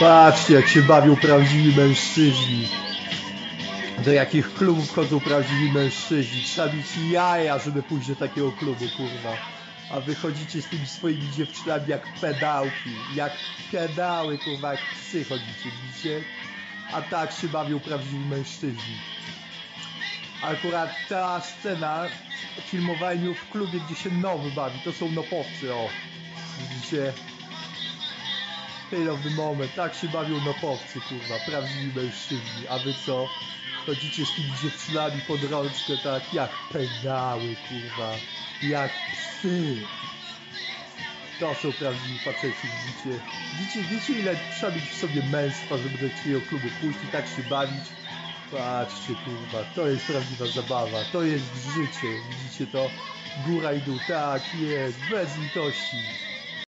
Patrzcie, jak się bawią prawdziwi mężczyźni. Do jakich klubów chodzą prawdziwi mężczyźni. Trzeba mieć jaja, żeby pójść do takiego klubu, kurwa. A wychodzicie z tymi swoimi dziewczynami jak pedałki. Jak pedały, kurwa, jak psy chodzicie, widzicie? A tak się bawią prawdziwi mężczyźni. Akurat ta scena filmowaniu w klubie, gdzie się nowy bawi, to są nopowcy, o. Widzicie? The moment, tak się bawią nopowcy, kurwa, prawdziwi mężczyźni. A wy co? Chodzicie z tymi dziewczynami pod rączkę, tak jak pedały, kurwa. Jak psy. To są prawdziwi faceci, widzicie? Widzicie, wiecie ile trzeba mieć w sobie męstwa, żeby do takiego klubu pójść i tak się bawić? Patrzcie, kurwa, to jest prawdziwa zabawa, to jest życie, widzicie to? Góra i dół, tak jest, bez litości.